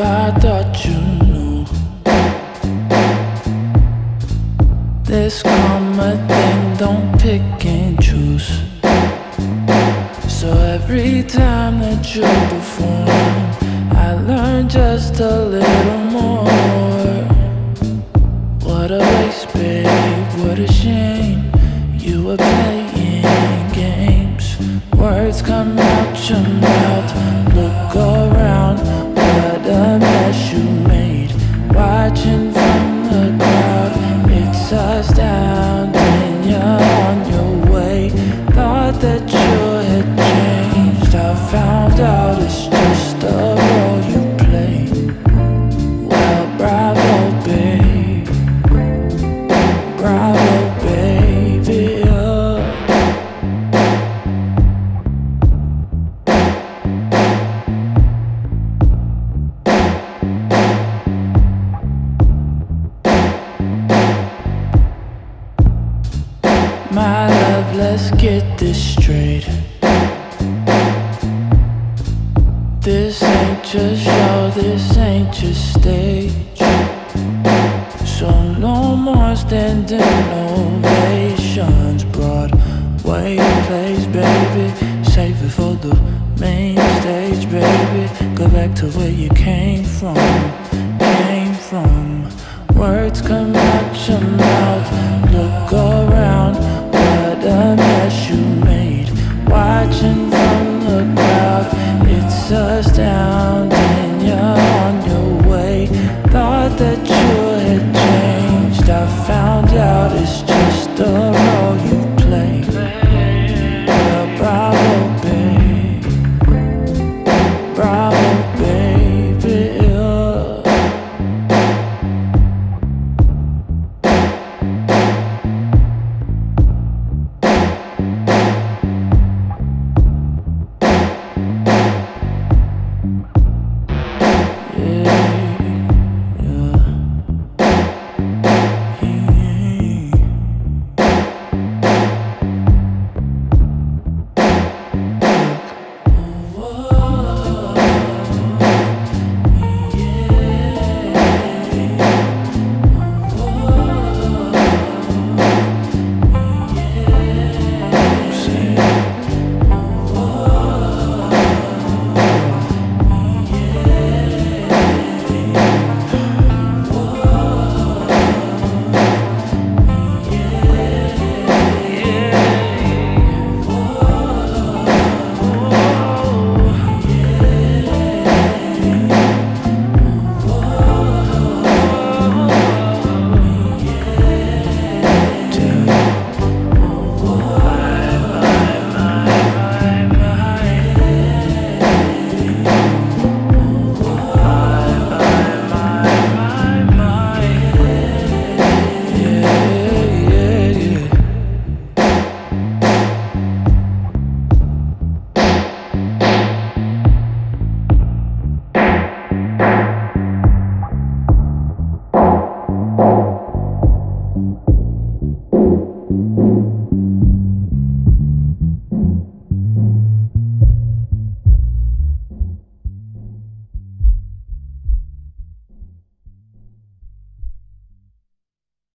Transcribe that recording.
I thought you knew. This karma thing don't pick and choose. So every time that you perform, I learn just a little more. What a waste, babe, what a shame. You were playing games. Words come out your mouth. Look around, let's get this straight. This ain't just show, this ain't just stage. So no more standing ovations. Broadway plays, baby. Save it for the main stage, baby. Go back to where you came from, came from. Words come that you had changed. I found out it's just